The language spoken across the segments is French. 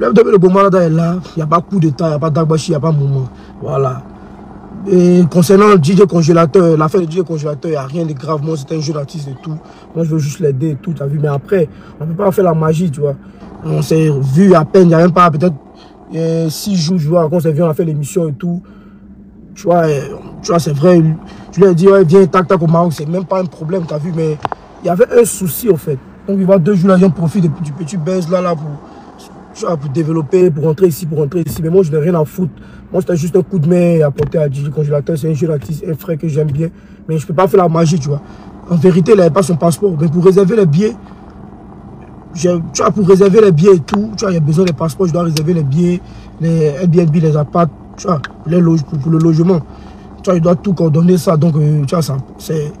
le Bomarada est là, il n'y a pas coup d'état, il n'y a pas d'agbashi, il n'y a pas moment. Voilà. Et concernant le DJ congélateur, l'affaire du DJ congélateur, il n'y a rien de grave. Moi, c'est un jeune artiste et tout. Moi, je veux juste l'aider et tout, tu as vu. Mais après, on ne peut pas faire la magie, tu vois. On s'est vu à peine, il n'y a même pas peut-être euh, six jours, je vois, quand on s'est vu, on a fait l'émission et tout. Tu vois, euh, tu vois c'est vrai. Je lui ai dit, viens, tac, tac au Maroc, c'est même pas un problème, tu as vu. Mais il y avait un souci, en fait. Donc, il va deux jours là, j'en profite du petit buzz là, là, pour pour développer, pour rentrer ici, pour rentrer ici. Mais moi, je n'ai rien à foutre. Moi, c'était juste un coup de main apporté à Gigi Congélateur. C'est un jeune artiste, un frère que j'aime bien. Mais je ne peux pas faire la magie, tu vois. En vérité, il n'avait pas son passeport. Mais pour réserver les billets, tu vois, pour réserver les billets et tout, tu vois, il a besoin des passeports. Je dois réserver les billets, les Airbnb, les apparts, tu vois, les pour, le logement. Tu vois, il doit tout coordonner ça. Donc, euh, tu vois, ça, c'est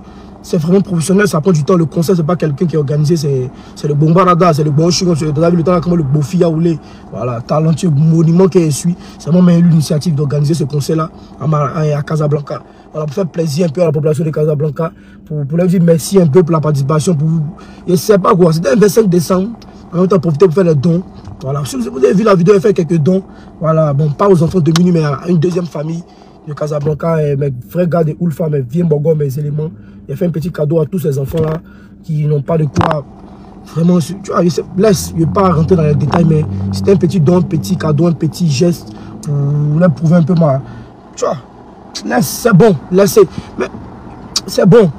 c'est vraiment professionnel, ça prend du temps. Le concert, c'est pas quelqu'un qui est organisé, c'est le Bombarada, c'est le bon chignon, c'est le temps comme le Bofia Oulé. Voilà, talentueux monument qui suit. C'est moi même l'initiative d'organiser ce concert-là à, Casablanca. Voilà, pour faire plaisir un peu à la population de Casablanca, pour, pour leur dire merci un peu pour la participation. Pour, je sais pas quoi, c'était un 25 décembre. En même temps, profiter pour faire les dons. Voilà, si vous avez vu la vidéo, faire quelques dons. Voilà, bon, pas aux enfants de minuit, mais à une deuxième famille de Casablanca, et mes frères gars de Ulfa, mes vieux Bogo, mes éléments. Il a fait un petit cadeau à tous ces enfants-là qui n'ont pas de quoi vraiment, tu vois, je laisse, je ne vais pas rentrer dans les détails, mais c'était un petit don, un petit cadeau, un petit geste pour leur prouver un peu ma, tu vois, laisse, c'est bon, laissez, mais c'est bon,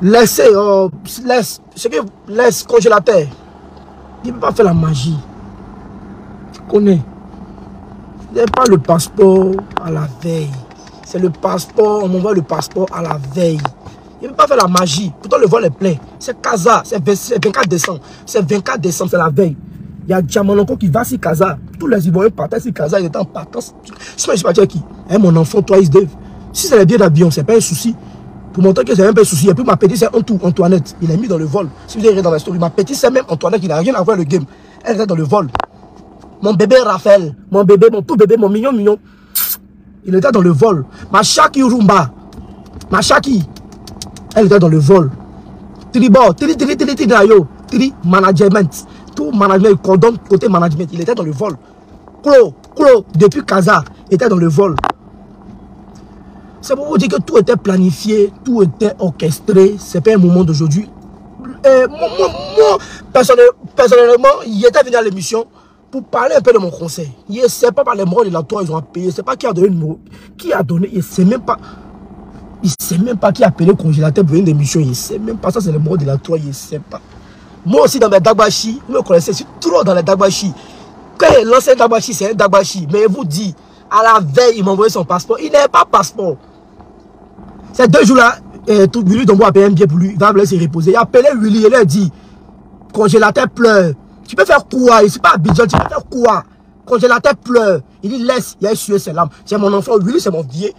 laissez, oh, laisse, ce que laisse congélateur, il ne peut pas faire la magie, tu connais, n'est pas le passeport à la veille, c'est le passeport, on m'envoie le passeport à la veille. Il ne peut pas faire la magie. Pourtant, le vol est plein. C'est Casa. C'est 24 décembre. C'est 24 décembre, c'est la veille. Il y a Diamanonko qui va sur Casa. Tous les Ivoiriens partent sur Casa. Ils étaient en partance. Sinon, je ne sais pas qui? Eh, mon enfant, toi, il se Si c'est les billets d'avion, ce n'est pas un souci. Pour montrer que c'est même pas un souci. Et puis, ma petite, c'est Antoinette. Il est mis dans le vol. Si vous avez dans la story, ma petite, c'est même Antoinette. Il n'a rien à voir le game. Elle est dans le vol. Mon bébé Raphaël, mon bébé, mon tout bébé, mon mignon, mignon. Il était dans le vol. Ma Chaki Rumba. Ma Chaki. Elle était dans le vol. Tribo, tri, tri, tri, tri, tri, management. Tout management, cordon côté management. Il était dans le vol. Clo, Clo, depuis Casa, était dans le vol. C'est pour vous dire que tout était planifié, tout était orchestré. C'est pas un moment d'aujourd'hui. Moi, personnellement, il était venu à l'émission pour parler un peu de mon conseil. Il ne sait pas par les mots de la tour, ils ont payé. C'est pas qui a donné le mot. Qui a donné, il ne sait même pas. Il ne sait même pas qui a appelé le congélateur pour une émission. Il ne sait même pas. Ça, c'est le mot de la toile. Il ne sait pas. Moi aussi, dans mes Dagbashi, vous me connaissez, je trop dans les Dagbashi. Quand il lancé Dagbashi, c'est un Dagbashi. Mais il vous dit, à la veille, il m'a envoyé son passeport. Il n'avait pas passeport. Ces deux jours-là, eh, tout Willy Dombo a payé un billet pour lui. Il va me laisser reposer. Il a appelé Willy. Il a dit, congélateur pleure. Tu peux faire quoi? Il n'est pas Abidjan. Tu peux faire quoi? Congélateur pleure. Il dit, laisse. Il a essuyé ses larmes. C'est mon enfant. Willy, c'est mon vieux.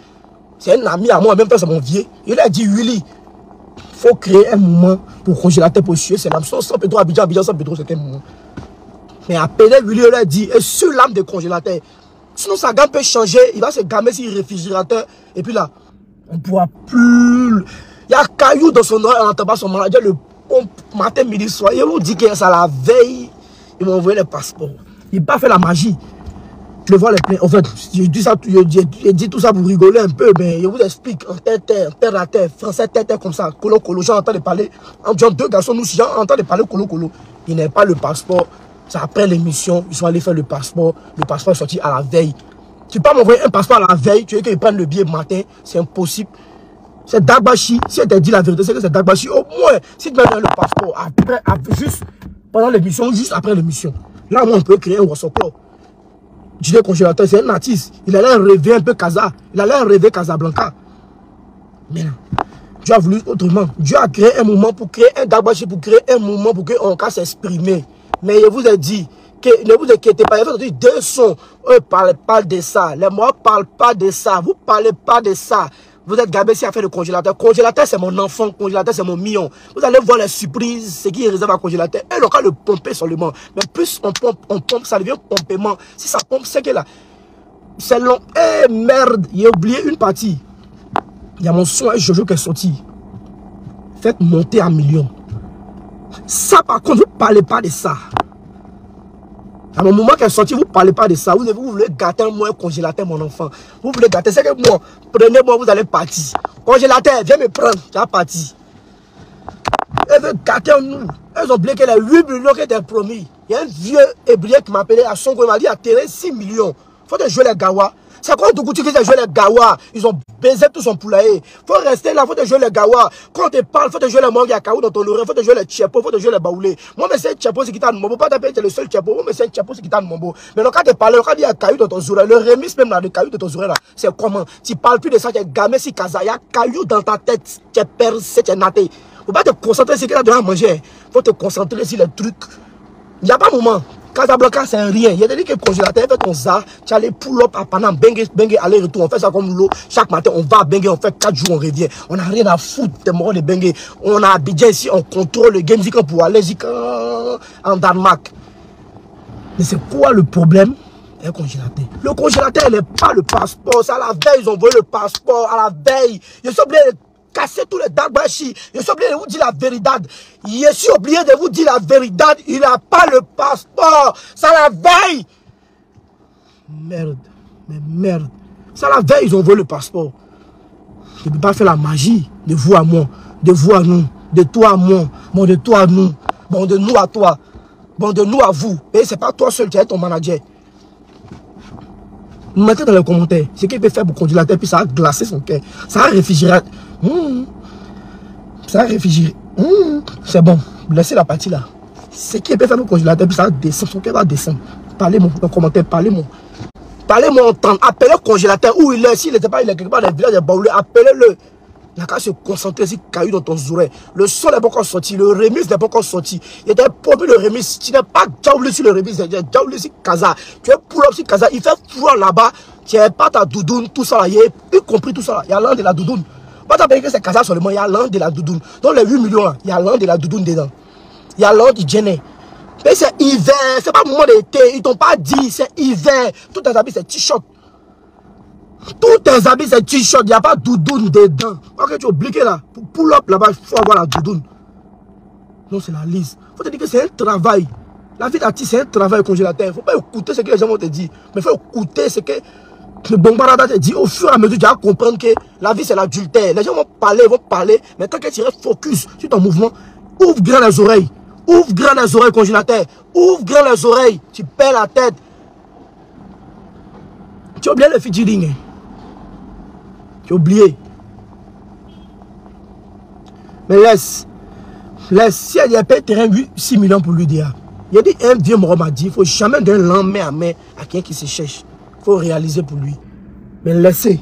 C'est un ami à moi, en même temps c'est mon vieux. Il a dit, Willy, il faut créer un moment pour congélateur pour suer c'est l'âme. Sans Pedro, Abidjan, Abidjan, sans Pedro, c'était un moment. Mais à peine, Willy, il a dit, et sur l'âme de congélateur. Sinon, sa gamme peut changer, il va se gamer sur le réfrigérateur. Et puis là, on ne pourra plus... Il y a caillou dans son oreille, on n'entend pas son manager, le matin, midi, soir. Il vous dit que ça la veille, il m'a envoyé le passeport. Il n'a pas fait la magie. Le vol est plein. En fait, je dis, ça, je, dis tout ça pour rigoler un peu, mais je vous explique en terre, terre, à terre, français, terre, terre, comme ça, colo, colo. J'entends de parler, entre deux garçons, nous, si j'entends de parler colo, colo. Il n'est pas le passeport. C'est après l'émission, ils sont allés faire le passeport. Le passeport est sorti à la veille. Tu peux m'envoyer un passeport à la veille, tu veux qu'ils prennent le billet matin, c'est impossible. C'est Dagbashi. Si elle t'a dit la vérité, c'est que c'est Dagbashi. Au moins, si tu me le passeport, après, juste pendant l'émission, juste après l'émission. Là, on peut créer un WhatsApp Dieu congélateur, c'est un artiste. Il allait rêver un peu Casa. Il allait rêver Casablanca. Mais Dieu a voulu autrement. Dieu a créé un moment pour créer un Dabashi, pour créer un moment pour qu'on puisse s'exprimer. Mais je vous ai dit, que ne vous inquiétez pas. Il y a deux sons. Eux parlent pas de ça. Les mots ne parlent pas de ça. Vous parlez pas de ça. Vous êtes gabé à faire le congélateur. Congélateur, c'est mon enfant. Congélateur, c'est mon million. Vous allez voir les surprises, ce qui est réservé à congélateur. Et le cas le pomper seulement. Mais plus on pompe, on pompe, ça devient pompement. Si ça pompe, c'est que là, c'est long. Eh merde, j'ai oublié une partie. Il y a mon son et Jojo qui est sorti. Faites monter à million. Ça, par contre, ne parlez pas de ça. À un moment qu'elle est sortie, vous ne parlez pas de ça. Vous, voulez gâter moi congélateur, mon enfant. Vous voulez gâter. C'est que moi, prenez-moi, vous allez partir. Congélateur, viens me prendre. Tu vas partir. Elle veut gâter nous. Elles ont que les 8 millions qu'elle t'a promis. Il y a un vieux hébreu qui m'a appelé à son il m'a dit à terrain 6 millions. Faut te jouer les gawa. C'est quoi Dougouti qui joué les gawa Ils ont baisé tout son poulailler. Faut rester là, faut jouer les gawa. Quand on te parle, faut jouer les mangues à kaou dans ton oreille, faut jouer les tchepo, faut jouer les baoulés. Moi, mais c'est tchepo, c'est qui t'a mon Pas t'appeler, le seul tchepo. Moi, mais c'est tchepo, c'est qui t'a mon Mais quand tu parles, quand il y a caillou dans ton oreille, le remis même dans le caillou de ton oreille là, c'est comment? Tu parles plus de ça, tu es gamé si kaza, il y a caillou dans ta tête, tu es percé, tu es naté. Faut pas te concentrer sur ce qu'il a de manger. Faut te concentrer sur les trucs. Il n'y a pas moment. Casablanca, c'est rien. Il y a des que congélateur, fait ton ça, tu as les pull-up à Panam, bengue, bengue, aller-retour. On fait ça comme l'eau. Chaque matin, on va à bengue, on fait 4 jours, on revient. On n'a rien à foutre de bengue. On a Abidjan ici, on contrôle le game pour aller en Danemark. Mais c'est quoi le problème? Un congélateur. Le congélateur n'est pas le passeport. C'est à la veille, ils ont volé le passeport. À la veille. Ils sont oublié de casser tous les dagbashi. Je suis oublié de vous dire la vérité. Je suis oublié de vous dire la vérité. Il n'a pas le passeport. Ça la veille. Merde. Mais merde. Ça la veille, ils ont volé le passeport. Je ne peux pas faire la magie de vous à moi. De vous à nous. De toi à moi. Bon, de toi à nous. Bon, de nous à toi. Bon, de nous à vous. Et c'est pas toi seul, tu es ton manager. Mettez dans les commentaires ce qu'il peut faire pour conduire la tête, puis ça a glacé son cœur. Ça a réfrigéré. Mmh. Ça réfrigéré. Mmh. C'est bon. Laissez la partie là. Ce qu'il peut faire pour conduire la tête, puis ça descend. Va descendre. Parlez-moi dans les commentaires. Parlez-moi. Parlez-moi en temps. Appelez le congélateur où il est. S'il n'était pas, il est quelque part dans le village de Baoulé. Appelez-le. Il a qu'à se concentrer sur caillou dans ton oreille. Le son n'est pas encore sorti. Le remise n'est pas encore sorti. Il était promis le remise. Tu n'es pas jaoulé sur le remise. Tu es jaoulé sur Kaza. Tu es up sur Kaza. Il fait froid là-bas. Tu n'es pas ta doudoune. Tout ça là. Y compris tout ça. Il y a l'un de la doudoune. Pas t'appeler que c'est Kaza seulement. Il y a l'un de la doudoune. Dans les 8 millions il y a l'un de la doudoune dedans. Il y a l'un du Jenny. Mais c'est hiver. C'est pas moment d'été. Ils t'ont pas dit. C'est hiver. Tout tes habits, c'est t-shirt. Tous tes habits, c'est t-shirt. Il n'y a pas doudoune dedans. Ok, tu oublies là. Pour pull up là-bas, il faut avoir la doudoune. Non, c'est la liste. Faut te dire que c'est un travail. La vie d'artiste, c'est un travail congélateur. Faut pas écouter ce que les gens vont te dire. Mais il faut écouter ce que le bon barada te dit. Au fur et à mesure, tu vas comprendre que la vie, c'est l'adultère. Les gens vont parler, vont parler. Mais tant que tu restes focus sur ton mouvement, ouvre grand les oreilles. Ouvre grand les oreilles, congélateur. Ouvre grand les oreilles. Tu perds la tête. Tu as oublié le featuring. Hein. Tu as oublié. Mais laisse. Laisse. Si elle a payé terrain 8, 6 millions pour lui dire. Il a dit, un mort m'a dit, il ne faut jamais donner l'an main à main à quelqu'un qui se cherche. Il faut réaliser pour lui. Mais laissez.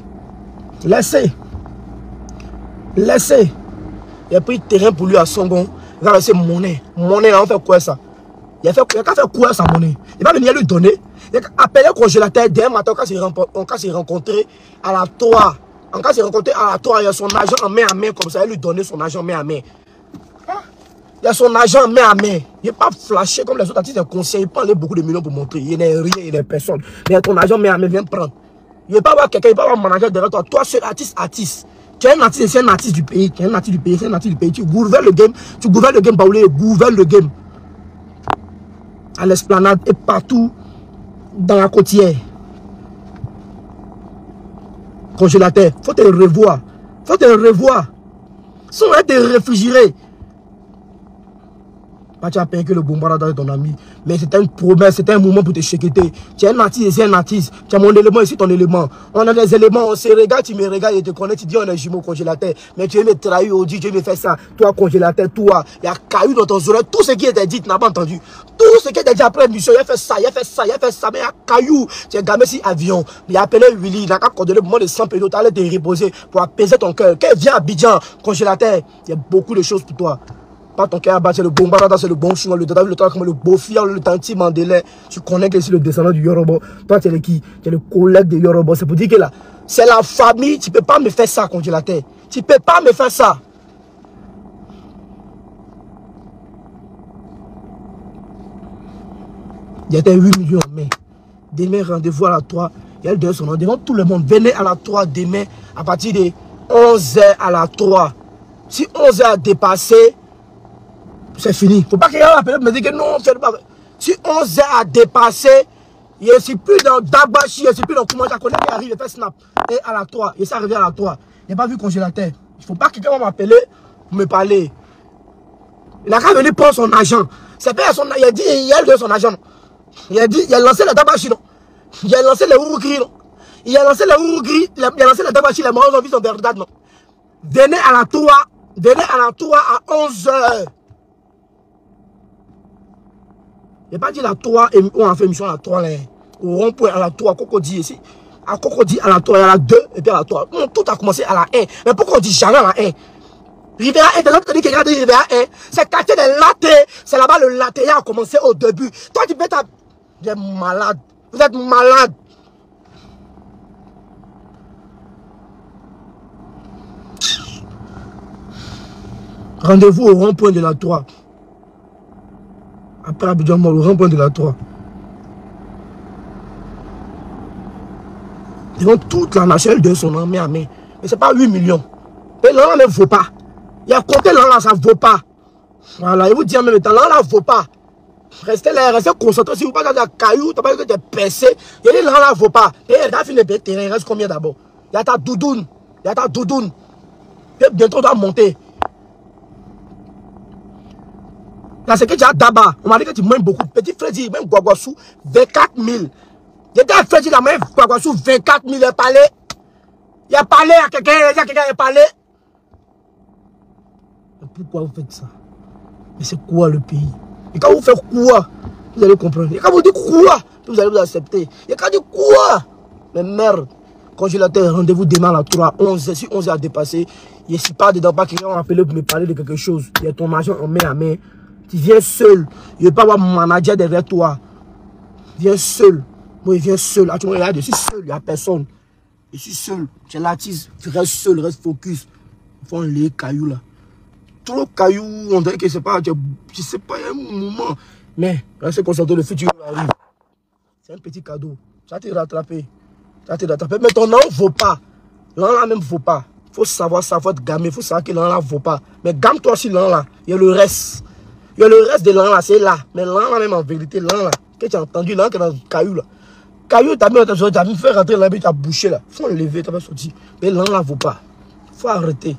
Laissez. Laissez. Il a pris terrain pour lui à Songon. Il va laisser monnaie. Monnaie, on fait quoi ça? Il a fait, il quoi sa monnaie? Il va venir lui donner. Il a appelé le congélateur d'un matin, on s'est rencontré à la toit. En cas, c'est rencontré à toi, il y a son agent en main à main comme ça. Il lui donnait son agent main à main. Il y a son agent main à main. Il n'est pas flashé comme les autres artistes inconscients. Il prend beaucoup de millions pour montrer. Il n'est rien, il n'est personne. Mais ton agent main à main, viens prendre. Il ne pas avoir quelqu'un, il ne pas avoir un manager derrière toi. Toi, seul artiste, artiste. Tu es un artiste, c'est un artiste du pays. Tu es un artiste du pays, c'est un artiste du pays. Tu gouvernes le game. Tu gouvernes le game, Baoulé, gouverne le game. À l'esplanade et partout dans la côtière congélateur. faut te revoir. faut te revoir. Sans être tu as payé que le bombardement de ton ami. Mais c'était une promesse, c'était un moment pour te checker. Tu es un artiste, c'est un artiste. Tu as mon élément ici, ton élément. On a des éléments, on se regarde, tu me regardes et te connais, tu dis on est jumeau congélateur. Mais tu veux me trahir dit, tu veux me faire ça. Toi, congélateur, toi, il y a caillou dans ton oreille. Tout ce qui était dit, tu n'as pas entendu. Tout ce qui était dit après l'émission, il a fait ça, il a fait ça, il a fait ça, mais il y a caillou. Tu es gamé si avion. Il a appelé Willy, il a coordonné le moment de 100 pédos, tu allais te reposer pour apaiser ton cœur. Quand vient à Abidjan, congélateur, il y a beaucoup de choses pour toi. Pas ton cœur c'est le bon barada, c'est le bon chou, le dada, le le beau fier, le tanti mandélé. Tu connais que c'est le descendant du Yorobo. Toi, tu es le qui? Tu es le collègue de Yorobo. C'est pour dire que là, c'est la famille. Tu peux pas me faire ça, congélateur. Tu peux pas me faire ça. Il y a 8 millions en mai. Demain, rendez-vous à la 3. Il y a le son nom. Devant tout le monde, venez à la 3 demain à partir de 11h à la 3. Si 11h a dépassé, c'est fini. Faut pas que quelqu'un appelle me dise que non, Si 11 heures a dépassé, je ne suis plus dans Dabashi, je ne suis plus dans comment connais qui arrive, je fais snap. Et à la 3, et ça revient à la 3. Il n'a pas vu congélateur. Il faut pas que quelqu'un m'appeler pour me parler. Il a qu'à venir prendre son agent. C'est pas son Il a dit, il a de son agent. Il a dit, il a lancé la Dabashi, non. Il a lancé les Ourougris, non. Il a lancé les Ourougris, il a lancé la Dabashi, les marrons ont vu son Berdad, non. Venez à la 3, venez à la 3 à 11 heures. Il pas dit la 3, on a fait mission à la 3, là. Au rond-point à la 3, dit ici. À dit à la 3, il y a la 2 et puis à la 3. tout a commencé à la 1. Mais pourquoi on dit jamais à la 1 Rivera 1, l'autre dit qu'il regarde Rivera 1. C'est quartier des latés. C'est là-bas le laté a commencé au début. Toi, tu peux. Vous malade. Vous êtes malade. Rendez-vous au rond-point de la 3. Après Abidjan Mall, au rond-point de la 3. Devant toute la nation de son armée à main. Mais ce n'est pas 8 millions. Mais l'an ne vaut pas. Il y a côté l'an ça ne vaut pas. Voilà, il vous dit en même temps, l'an ne vaut pas. Restez là, restez concentrés. Si vous dans un caillou, tu que tu percé. Il y a l'an ne vaut pas. Et y a fini de terrain, il reste combien d'abord? Il y a ta doudoune. Il y a ta doudoune. Bientôt, on doit monter. Là, c'est que tu as d'abord. On m'a dit que tu m'aimes beaucoup. Petit Freddy, même Guaguassou, 24 000. J'étais à Freddy, la même Guaguassou, 24 000. Il a parlé. Il a parlé à quelqu'un, il a quelqu'un, il a parlé. pourquoi vous faites ça? Mais c'est quoi le pays? Et quand vous faites quoi Vous allez comprendre. Et quand vous dites quoi Vous allez vous accepter. Et quand vous dites quoi Mais merde. Congélateur, rendez-vous demain à la 3, 11, si 11 a dépassé, je suis pas dedans, pas quelqu'un m'a appelé pour me parler de quelque chose. Il y a ton argent en main à main. Tu viens seul. Il ne pas avoir mon manager derrière toi. Viens seul. Moi, il vient seul. Ah, tu me je suis seul. Il n'y a personne. Je suis seul. Tu es l'artiste. Tu restes seul, reste focus. Il faut les cailloux là. Trop cailloux, on dirait que c'est pas. Je sais pas, il y a un moment. Mais, reste concentré, le futur arrive. C'est un petit cadeau. Ça te rattrapé. Ça te rattrapé. Mais ton nom ne vaut pas. L'an là même ne vaut pas. Il faut savoir faut être gamin. Il faut savoir que l'an là ne vaut pas. Mais gamme-toi aussi l'an là. Il y a le reste. Il y a le reste de l'an là, c'est là. Mais l'an là, même en vérité, l'an là, que tu as entendu, l'an qui est dans le caillou là. Caillou, tu as mis, tu as mis fait rentrer là, tu as bouché là. Faut enlever, tu vas sortir. Mais l'an là, vaut pas. Faut arrêter.